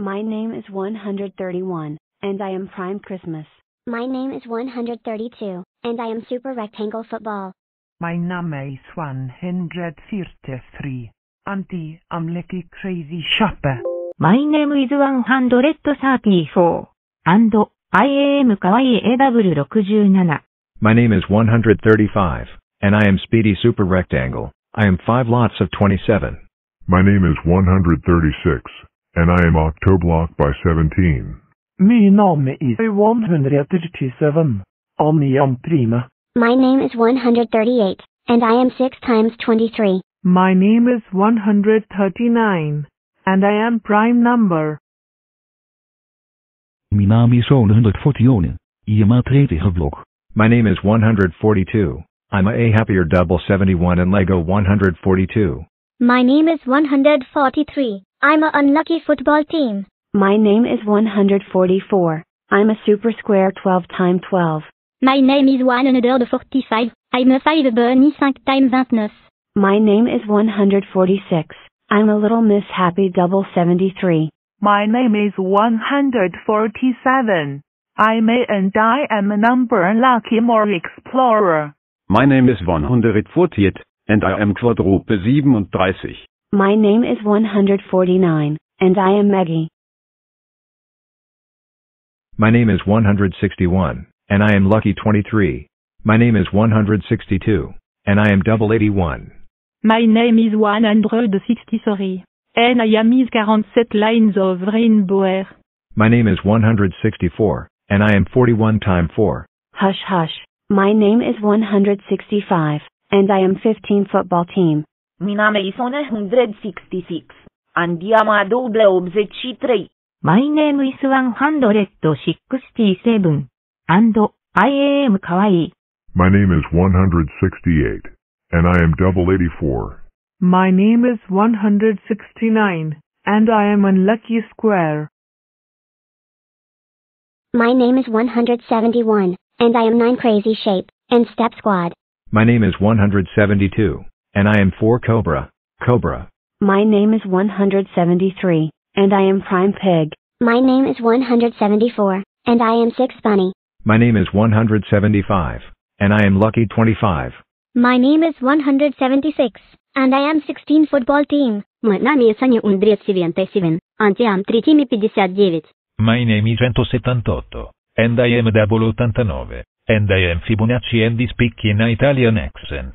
My name is 131, and I am Prime Christmas. My name is 132, and I am Super Rectangle Football. My name is 133, and I am Lucky Crazy Shopper. My name is 134, and I am Kawaii AW67. My name is 135, and I am Speedy Super Rectangle. I am 5 lots of 27. My name is 136, and I am Octoblock by 17. Min name is 137, and I am Prima. My name is 138, and I am 6 times 23. My name is 139, and I am Prime Number. Mijn naam is 141. Je maat blok. My name is 142. I'm a happier double 71 and Lego 142. My name is 143. I'm a unlucky football team. My name is 144. I'm a Super Square 12 times 12. My name is 145. I'm a 5 bunny 5 times 29. My name is 146. I'm a Little Miss Happy double 73. My name is 147. I'm a and I am a number lucky more explorer. My name is 148, and I am Quadruple 37. My name is 149, and I am Maggie. My name is 161, and I am Lucky 23. My name is 162, and I am Double 81. My name is 163, and I am is 47 lines of rainbow air. My name is 164, and I am 41 time 4. Hush hush. My name is 165, and I am 15 football team. Minameisone 166, Andiama double 83. My name is 167, and I am kawaii. My name is 168, and I am double 84. My name is 169, and I am unlucky square. My name is 171, and I am 9 crazy shape, and step squad. My name is 172, and I am 4 Cobra. Cobra. My name is 173, and I am Prime Pig. My name is 174, and I am 6 bunny. My name is 175, and I am Lucky 25. My name is 176, and I am 16 football team. My name is 177, and I am 3 team 59. My name is 178, and I am double 89, and I am Fibonacci and speak in Italian accent.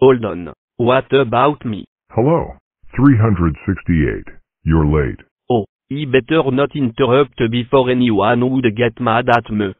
Hold on. What about me? Hello. 368. You're late. Oh, he better not interrupt before anyone would get mad at me.